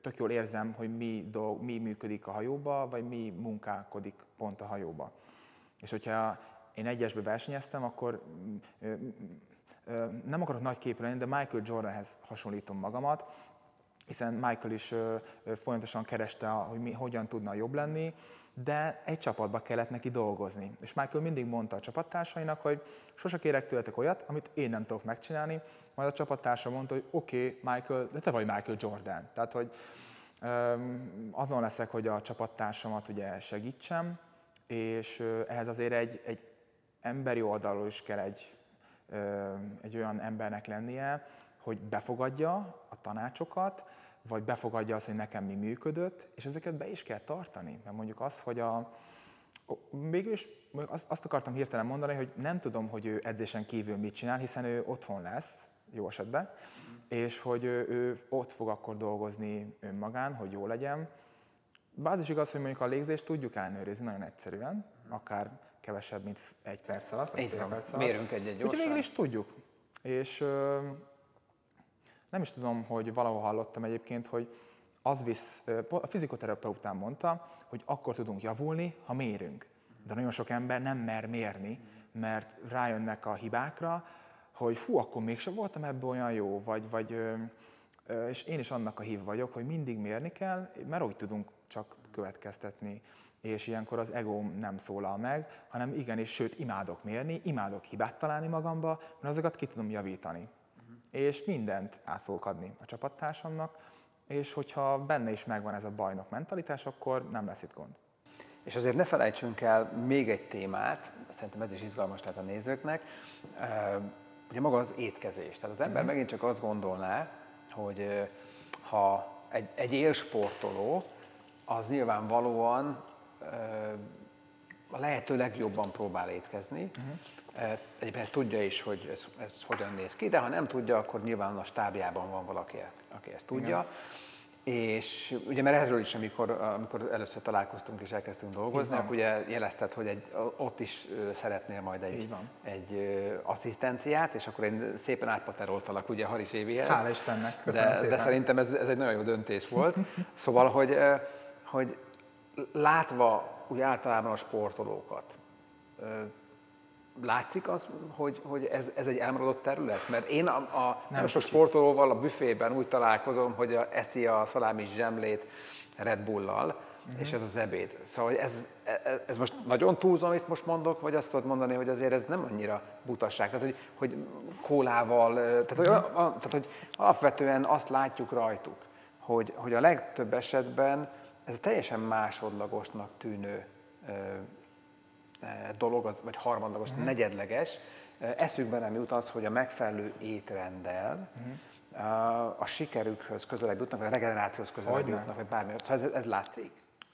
tök jól érzem, hogy mi, dolg, mi működik a hajóba, vagy mi munkálkodik pont a hajóba. És hogyha én egyesbe versenyeztem, akkor nem akarok nagy képű lenni, de Michael Jordanhez hasonlítom magamat, hiszen Michael is folyamatosan kereste, hogy mi, hogyan tudna jobb lenni, de egy csapatba kellett neki dolgozni. És Michael mindig mondta a csapattársainak, hogy sose kérek tőletek olyat, amit én nem tudok megcsinálni, majd a csapattársa mondta, hogy oké, okay, Michael, de te vagy Michael Jordan. Tehát, hogy azon leszek, hogy a csapattársamat ugye segítsem, és ehhez azért egy, egy emberi oldalról is kell egy, egy olyan embernek lennie, hogy befogadja a tanácsokat, vagy befogadja azt, hogy nekem mi működött, és ezeket be is kell tartani. Mert mondjuk az, hogy a, Mégis azt, akartam hirtelen mondani, hogy nem tudom, hogy ő edzésen kívül mit csinál, hiszen ő otthon lesz, jó esetben, és hogy ő, ő ott fog akkor dolgozni önmagán, hogy jó legyen. Bár az is igaz, hogy mondjuk a légzést tudjuk ellenőrizni nagyon egyszerűen, akár kevesebb, mint egy perc alatt, vagy fél perc alatt. Mérünk egy-egy gyorsan. Úgyhogy végül is tudjuk. És nem is tudom, hogy valahol hallottam egyébként, hogy az visz, a fizikoterapeután mondta, hogy akkor tudunk javulni, ha mérünk. De nagyon sok ember nem mer mérni, mert rájönnek a hibákra, hogy fú, akkor mégsem voltam ebben olyan jó, vagy, vagy és én is annak a hív vagyok, hogy mindig mérni kell, mert úgy tudunk csak következtetni. És ilyenkor az egóm nem szólal meg, hanem igenis, sőt, imádok mérni, imádok hibát találni magamba, mert azokat ki tudom javítani és mindent át fogok adni a csapattársamnak, és hogyha benne is megvan ez a bajnok mentalitás, akkor nem lesz itt gond. És azért ne felejtsünk el még egy témát, szerintem ez is izgalmas lehet a nézőknek, ugye maga az étkezés. Tehát az ember mm. megint csak azt gondolná, hogy ha egy, egy élsportoló, az nyilvánvalóan a lehető legjobban próbál étkezni. Uh-huh. Egyébként ezt tudja is, hogy ez, ez hogyan néz ki, de ha nem tudja, akkor nyilván a stábjában van valaki, aki ezt tudja. Igen. És ugye, mert erről is, amikor, amikor először találkoztunk és elkezdtünk dolgozni, akkor ugye jelezted, hogy egy, ott is szeretnél majd egy, egy asszisztenciát, és akkor én szépen átpateroltalak ugye Haris Évihez. Hála Istennek, köszönöm de, szépen. de szerintem ez, ez egy nagyon jó döntés volt. szóval, hogy, hogy látva úgy általában a sportolókat. Látszik az, hogy, hogy ez, ez egy elmaradott terület? Mert én a, a nem sok sportolóval a büfében úgy találkozom, hogy a, eszi a szalámi zsemlét Red Bull-lal, uh-huh. és ez az ebéd. Szóval ez, ez, ez most nagyon túlzom, amit most mondok, vagy azt tudod mondani, hogy azért ez nem annyira butasság, tehát hogy, hogy kólával, tehát, hogy, uh-huh. a, tehát hogy alapvetően azt látjuk rajtuk, hogy, hogy a legtöbb esetben ez teljesen másodlagosnak tűnő dolog, az, vagy harmadlagos, uh-huh. negyedleges. Eszükben nem jut az, hogy a megfelelő étrenddel uh-huh. a sikerükhöz közelebb jutnak, vagy a regenerációhoz közelebb Hogyne. jutnak, vagy bármi. Szóval ez, ez látszik?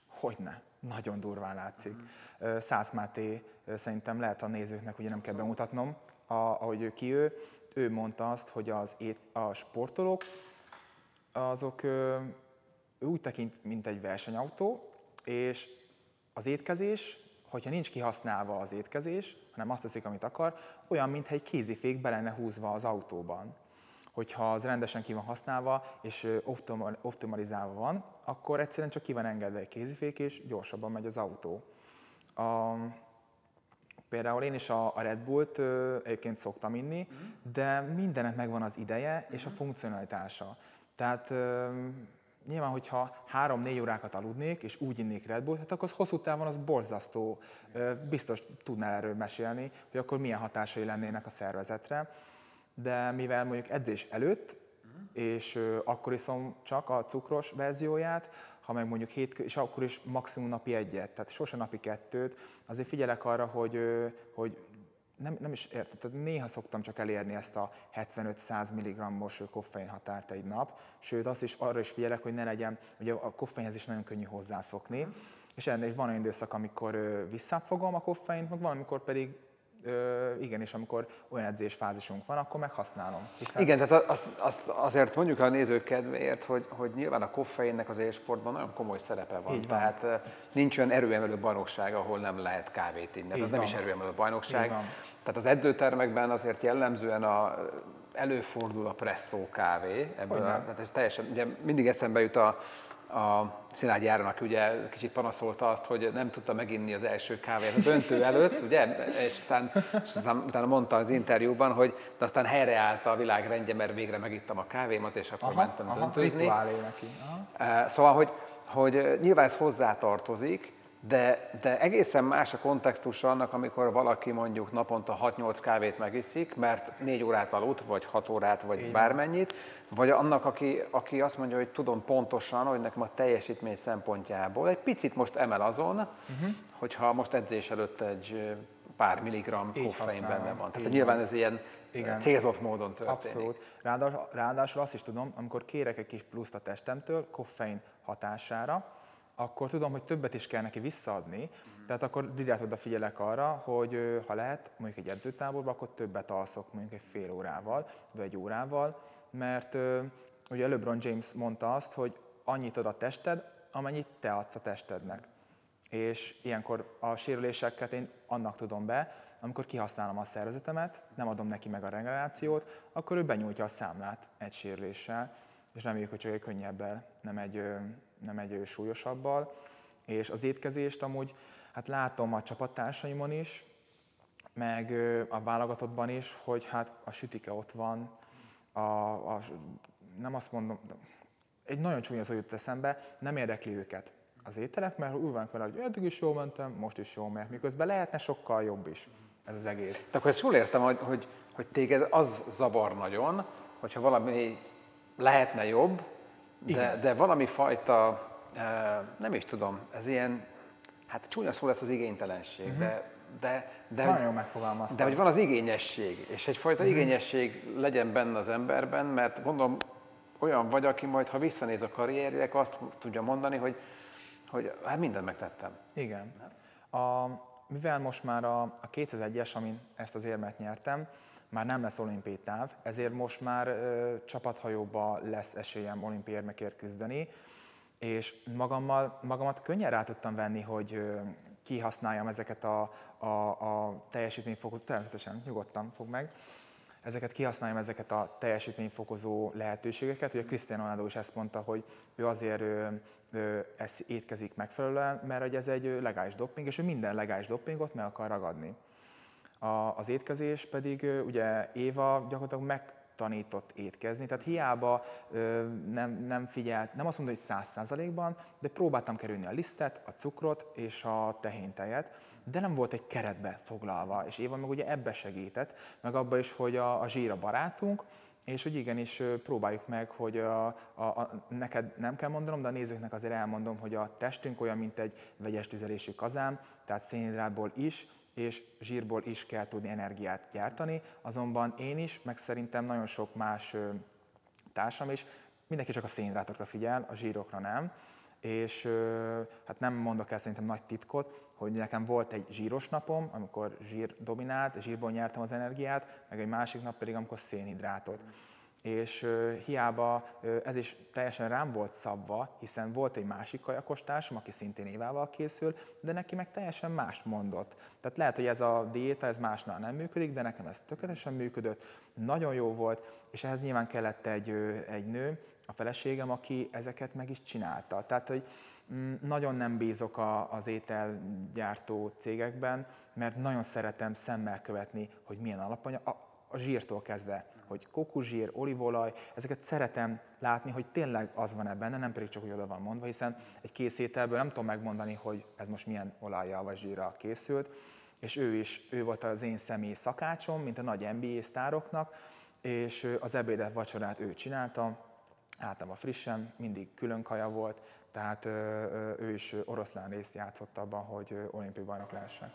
Hogyne. Nagyon durván látszik. Uh-huh. Szász Máté szerintem lehet a nézőknek, ugye nem kell bemutatnom, a, ahogy ő ki ő, ő mondta azt, hogy az ét, a sportolók azok ő úgy tekint, mint egy versenyautó, és az étkezés, hogyha nincs kihasználva az étkezés, hanem azt teszik, amit akar, olyan, mintha egy kézifék be lenne húzva az autóban. Hogyha az rendesen ki van használva és optimalizálva van, akkor egyszerűen csak ki van engedve egy kézifék, és gyorsabban megy az autó. A, például én is a, a Red Bullt ö, egyébként szoktam inni, mm. de mindennek megvan az ideje és a mhm. funkcionalitása. Tehát ö, nyilván, hogyha három-négy órákat aludnék, és úgy innék Red Bull, hát akkor az hosszú távon az borzasztó. Biztos tudnál erről mesélni, hogy akkor milyen hatásai lennének a szervezetre. De mivel mondjuk edzés előtt és akkor iszom csak a cukros verzióját, ha meg mondjuk hét, és akkor is maximum napi egyet, tehát sose napi kettőt. Azért figyelek arra, hogy, hogy nem, nem is érted, tehát néha szoktam csak elérni ezt a 75-100 mg-os koffein határt egy nap, sőt azt is arra is figyelek, hogy ne legyen, ugye a koffeinhez is nagyon könnyű hozzászokni, és ennél van olyan időszak, amikor visszafogom a koffeint, meg van, amikor pedig Ö, igen, és amikor olyan edzésfázisunk van, akkor meghasználom. Hiszen... Igen, tehát azt, azt azért mondjuk a nézők kedvéért, hogy, hogy nyilván a koffeinnek az élsportban nagyon komoly szerepe van. Így van. Tehát nincs olyan erőemelő bajnokság, ahol nem lehet kávét inni. Ez nem is erőemelő bajnokság. Tehát az edzőtermekben azért jellemzően a, előfordul a presszó kávé. Ebből a, tehát ez teljesen, ugye mindig eszembe jut a, a Szilágyi Áron, aki ugye kicsit panaszolta azt, hogy nem tudta meginni az első kávét a döntő előtt, ugye, és aztán, és aztán utána mondta az interjúban, hogy de aztán helyreállt a világ rendje, mert végre megittam a kávémat, és akkor aha, mentem aha, döntőzni. neki. Aha. Szóval, hogy, hogy nyilván ez hozzátartozik, de, de egészen más a kontextus annak, amikor valaki mondjuk naponta 6-8 kávét megiszik, mert 4 órát aludt, vagy 6 órát, vagy Igen. bármennyit, vagy annak, aki, aki azt mondja, hogy tudom pontosan, hogy nekem a teljesítmény szempontjából egy picit most emel azon, uh-huh. hogyha most edzés előtt egy pár milligram koffein benne van. Tehát Így nyilván van. ez ilyen igen. célzott módon történik. Abszolút. Ráadásul, ráadásul azt is tudom, amikor kérek egy kis pluszt a testemtől, koffein hatására, akkor tudom, hogy többet is kell neki visszaadni, mm. tehát akkor direkt odafigyelek arra, hogy ha lehet, mondjuk egy edzőtáborban, akkor többet alszok mondjuk egy fél órával, vagy egy órával, mert ugye LeBron James mondta azt, hogy annyit ad a tested, amennyit te adsz a testednek. És ilyenkor a sérüléseket én annak tudom be, amikor kihasználom a szervezetemet, nem adom neki meg a regenerációt, akkor ő benyújtja a számlát egy sérüléssel, és reméljük, hogy csak egy könnyebbel, nem egy nem egy súlyosabbal. És az étkezést amúgy hát látom a csapattársaimon is, meg a válogatottban is, hogy hát a sütike ott van, a, a, nem azt mondom, egy nagyon csúnya szó jut eszembe, nem érdekli őket az ételek, mert úgy van vele, hogy eddig is jól mentem, most is jól mehet, miközben lehetne sokkal jobb is ez az egész. De akkor ezt jól értem, hogy, hogy, hogy téged az zavar nagyon, hogyha valami lehetne jobb, de, de valami fajta, nem is tudom, ez ilyen, hát csúnya szó lesz az igénytelenség, uh-huh. de, de, de, nagyon megfogalmaztam. De hogy van az igényesség, és egyfajta uh-huh. igényesség legyen benne az emberben, mert gondolom olyan vagy, aki majd, ha visszanéz a karrierjek, azt tudja mondani, hogy, hogy hát mindent megtettem. Igen. A, mivel most már a, a 2001-es, amin ezt az érmet nyertem, már nem lesz olimpiai táv, ezért most már ö, csapathajóba lesz esélyem olimpiai érmekért küzdeni, és magammal, magamat könnyen rá tudtam venni, hogy ö, kihasználjam ezeket a, a, a teljesítményfokozó, természetesen nyugodtan fog meg, ezeket kihasználjam ezeket a teljesítményfokozó lehetőségeket. Ugye Cristiano Ronaldo is ezt mondta, hogy ő azért ö, ö, ezt étkezik megfelelően, mert hogy ez egy legális doping, és ő minden legális dopingot meg akar ragadni. A, az étkezés pedig ugye Éva gyakorlatilag megtanított étkezni, tehát hiába ö, nem, nem figyelt, nem azt mondom, hogy száz százalékban, de próbáltam kerülni a lisztet, a cukrot és a tehéntejet, de nem volt egy keretbe foglalva, és Éva meg ugye ebbe segített, meg abba is, hogy a, a zsír a barátunk, és hogy igenis próbáljuk meg, hogy a, a, a, neked nem kell mondanom, de a nézőknek azért elmondom, hogy a testünk olyan, mint egy vegyes tüzelésű kazán, tehát szénhidrátból is, és zsírból is kell tudni energiát gyártani, azonban én is, meg szerintem nagyon sok más társam is, mindenki csak a szénhidrátokra figyel, a zsírokra nem, és hát nem mondok el szerintem nagy titkot, hogy nekem volt egy zsíros napom, amikor zsír dominált, zsírból nyertem az energiát, meg egy másik nap pedig, amikor szénhidrátot és hiába ez is teljesen rám volt szabva, hiszen volt egy másik kajakostársam, aki szintén évával készül, de neki meg teljesen más mondott. Tehát lehet, hogy ez a diéta, ez másnál nem működik, de nekem ez tökéletesen működött, nagyon jó volt, és ehhez nyilván kellett egy, egy nő, a feleségem, aki ezeket meg is csinálta. Tehát, hogy mm, nagyon nem bízok a, az ételgyártó cégekben, mert nagyon szeretem szemmel követni, hogy milyen alapanyag, a, a zsírtól kezdve hogy kokuzsír, olívolaj, ezeket szeretem látni, hogy tényleg az van ebben, nem pedig csak, hogy oda van mondva, hiszen egy kész ételből nem tudom megmondani, hogy ez most milyen olajjal vagy zsírral készült, és ő is, ő volt az én személyi szakácsom, mint a nagy NBA sztároknak, és az ebédet, vacsorát ő csinálta, általában frissen, mindig külön kaja volt, tehát ő is oroszlán részt játszott abban, hogy olimpiai bajnok lehessen.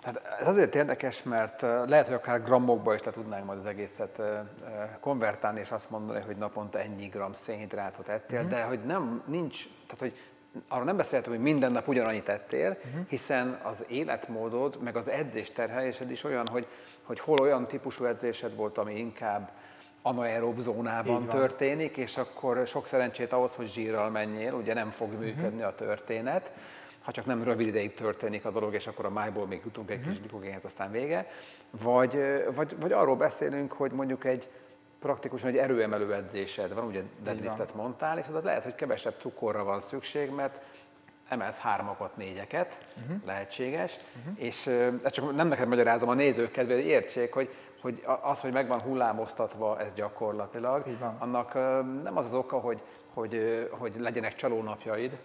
Tehát ez azért érdekes, mert lehet, hogy akár grammokba is le tudnánk majd az egészet konvertálni, és azt mondani, hogy naponta ennyi gram szénhidrátot ettél, uh-huh. de hogy nem, nincs, tehát hogy arról nem beszéltem, hogy minden nap ugyanannyit ettél, uh-huh. hiszen az életmódod, meg az edzés terhelésed is olyan, hogy, hogy hol olyan típusú edzésed volt, ami inkább anaerob zónában történik, és akkor sok szerencsét ahhoz, hogy zsírral menjél, ugye nem fog mhm. működni uh-huh. a történet, ha csak nem rövid ideig történik a dolog, és akkor a májból még jutunk egy uh-huh. kis glukogénhez, aztán vége. Vagy, vagy, vagy arról beszélünk, hogy mondjuk egy praktikusan egy erőemelő edzésed van, ugye deadliftet mondtál, és oda lehet, hogy kevesebb cukorra van szükség, mert emelsz hármakat, négyeket, uh-huh. lehetséges, uh-huh. és ezt csak nem neked magyarázom a nézők hogy értsék, hogy, hogy az, hogy meg van hullámoztatva ez gyakorlatilag, annak nem az az oka, hogy, hogy, hogy legyenek csalónapjaid,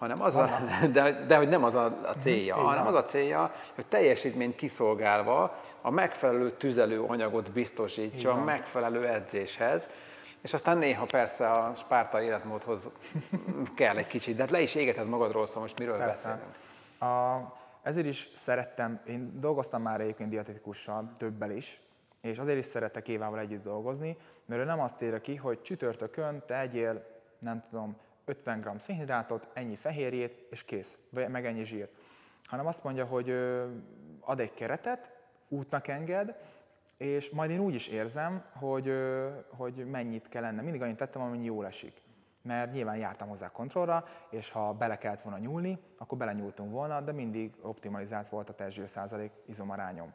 hanem az a, [LAUGHS] de, de hogy nem az a, a célja, uh-huh. hanem az a célja, hogy teljesítményt kiszolgálva a megfelelő tüzelőanyagot biztosítsa a megfelelő edzéshez, és aztán néha persze a spárta életmódhoz [LAUGHS] kell egy kicsit, de hát le is égeted magadról, szóval most miről persze. beszélünk? A, ezért is szerettem, én dolgoztam már egyébként dietetikussal, többel is, és azért is szeretek Évával együtt dolgozni, mert ő nem azt írja ki, hogy csütörtökön te egyél, nem tudom, 50 g szénhidrátot, ennyi fehérjét, és kész, vagy meg ennyi zsír. Hanem azt mondja, hogy ad egy keretet, útnak enged, és majd én úgy is érzem, hogy, hogy mennyit kell ennem. Mindig annyit tettem, amennyi jól esik. Mert nyilván jártam hozzá kontrollra, és ha bele kellett volna nyúlni, akkor belenyúltunk volna, de mindig optimalizált volt a testzsír százalék izomarányom.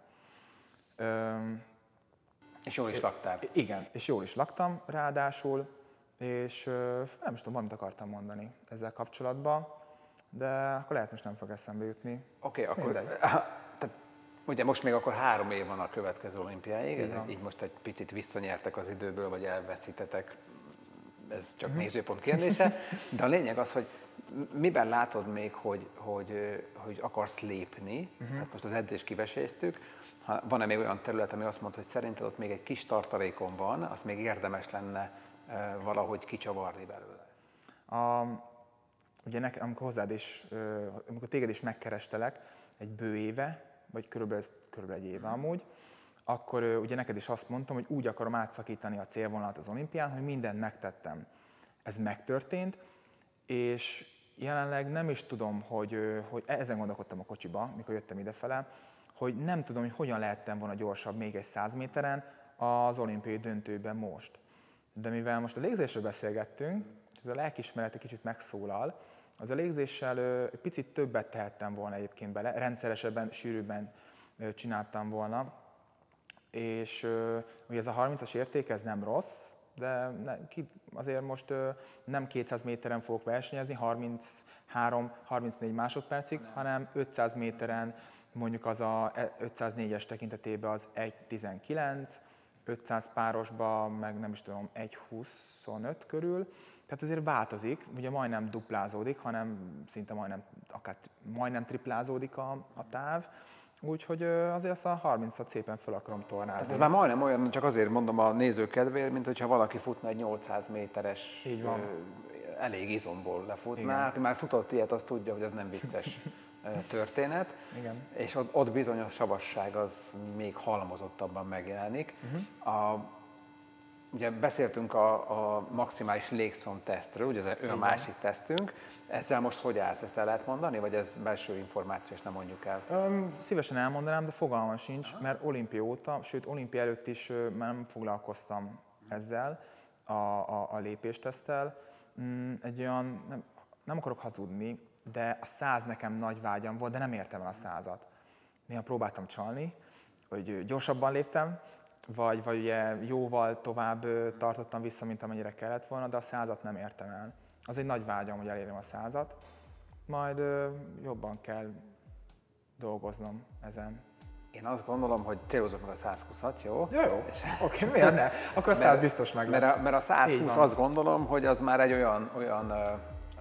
és jól is laktál. Igen, és jól is laktam ráadásul, és nem is tudom, valamit akartam mondani ezzel kapcsolatban, de akkor lehet most nem fog eszembe jutni. Oké, okay, akkor [LAUGHS] Ugye most még akkor három év van a következő olimpiáig, így, így most egy picit visszanyertek az időből, vagy elveszítetek, ez csak mm. nézőpont kérdése, de a lényeg az, hogy miben látod még, hogy, hogy, hogy akarsz lépni, uh-huh. tehát most az edzés kiveséztük, van-e még olyan terület, ami azt mondta, hogy szerinted ott még egy kis tartalékon van, azt még érdemes lenne valahogy kicsavarni belőle? A, ugye nekem, amikor hozzád is, amikor téged is megkerestelek egy bő éve, vagy körülbelül, ez körülbelül egy éve amúgy, akkor ugye neked is azt mondtam, hogy úgy akarom átszakítani a célvonalat az olimpián, hogy mindent megtettem. Ez megtörtént, és jelenleg nem is tudom, hogy, hogy ezen gondolkodtam a kocsiba, mikor jöttem idefele, hogy nem tudom, hogy hogyan lehettem volna gyorsabb még egy 100 méteren az olimpiai döntőben most. De mivel most a légzésről beszélgettünk, ez a lelkismeret egy kicsit megszólal, az a légzéssel egy picit többet tehettem volna egyébként bele, rendszeresebben, sűrűbben csináltam volna, és ugye ez a 30-as érték, ez nem rossz, de azért most nem 200 méteren fogok versenyezni, 33-34 másodpercig, nem. hanem 500 méteren mondjuk az a 504-es e, tekintetében az 1.19, 500 párosba meg nem is tudom, 1.25 körül, tehát azért változik, ugye majdnem duplázódik, hanem szinte majdnem, akár majdnem triplázódik a, a táv, Úgyhogy azért azt a 30-at szépen fel akarom tornázni. Ez már majdnem olyan, csak azért mondom a néző kedvéért, mint hogyha valaki futna egy 800 méteres, Így van. Elég izomból lefutná. Igen. Aki már futott ilyet, az tudja, hogy az nem vicces [LAUGHS] történet. Igen. És ott, ott bizony a savasság az még halmozottabban megjelenik. Uh-huh. A, Ugye beszéltünk a, a maximális légszom tesztről, ugye ez ő a másik tesztünk. Ezzel most hogy állsz? Ezt el lehet mondani, vagy ez belső információ, és nem mondjuk el? Öm, szívesen elmondanám, de fogalmam sincs, Aha. mert olimpia óta, sőt olimpia előtt is már nem foglalkoztam ezzel, a, a, a lépéstesztel. Mm, egy olyan, nem, nem akarok hazudni, de a száz nekem nagy vágyam volt, de nem értem el a százat. Néha próbáltam csalni, hogy gyorsabban léptem, vagy, vagy ugye jóval tovább tartottam vissza, mint amennyire kellett volna, de a százat nem értem el. Az egy nagy vágyam, hogy elérjem a százat, majd jobban kell dolgoznom ezen. Én azt gondolom, hogy célozok meg a 120-at, jó? Jó, jó. Oké, okay, miért ne? Akkor a 100 mert, biztos meg lesz. Mert a, mert a 120 azt gondolom, hogy az már egy olyan, olyan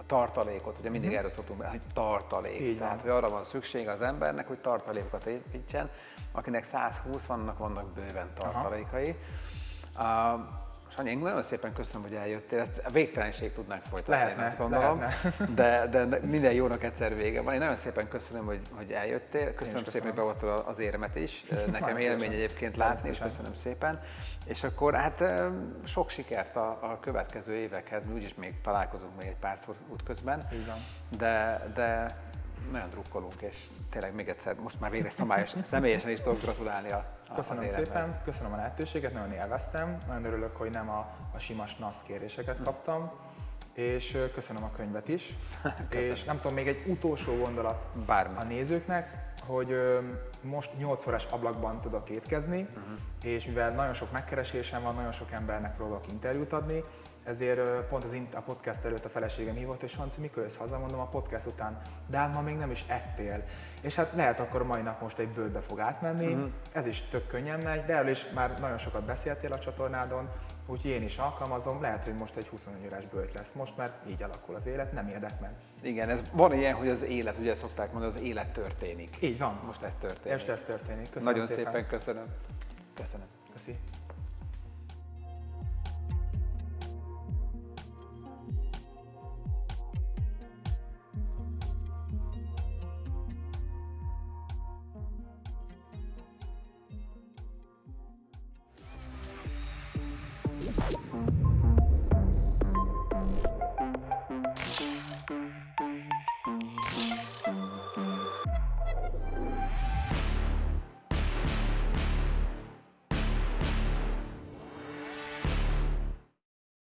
tartalékot, ugye mindig uh-huh. erről szoktunk, hogy tartalék. Így Tehát, hogy arra van szükség az embernek, hogy tartalékokat építsen. Akinek 120 vannak, vannak bőven tartalékai. Uh, Sanyi, én nagyon szépen köszönöm, hogy eljöttél. Ezt a végtelenség tudnánk folytatni, lehetne, én azt gondolom. Lehetne. [LAUGHS] De, de minden jónak egyszer vége van. Én nagyon szépen köszönöm, hogy, hogy eljöttél. Köszönöm, köszönöm. szépen, hogy bevoltál az éremet is. [LAUGHS] Nekem élmény egyébként látni, és köszönöm szépen. És akkor hát sok sikert a, a következő évekhez, mi úgyis még találkozunk még egy párszor útközben. De, de nagyon drukkolunk, és tényleg még egyszer, most már végre szabályos, [LAUGHS] személyesen is tudok gratulálni a, a Köszönöm szépen, köszönöm a lehetőséget, nagyon élveztem, nagyon örülök, hogy nem a, a sima nasz kéréseket kaptam, és köszönöm a könyvet is. [LAUGHS] és nem tudom, még egy utolsó gondolat Bármi. a nézőknek, hogy most 8 órás ablakban tudok étkezni, uh-huh. és mivel nagyon sok megkeresésem van, nagyon sok embernek próbálok interjút adni, ezért pont az a podcast előtt a feleségem hívott, és Hanci, mikor jössz haza? Mondom, a podcast után. De hát ma még nem is ettél. És hát lehet akkor mai nap most egy bőrbe fog átmenni, uh-huh. ez is tök könnyen megy, de erről is már nagyon sokat beszéltél a csatornádon, úgyhogy én is alkalmazom, lehet, hogy most egy 24 órás bőrt lesz most, mert így alakul az élet, nem érdek meg. Igen, ez van ilyen, hogy az élet, ugye szokták mondani, az élet történik. Így van. Most ez történik. Most ez történik. Köszönöm Nagyon szépen. szépen köszönöm. Köszönöm. Köszönöm.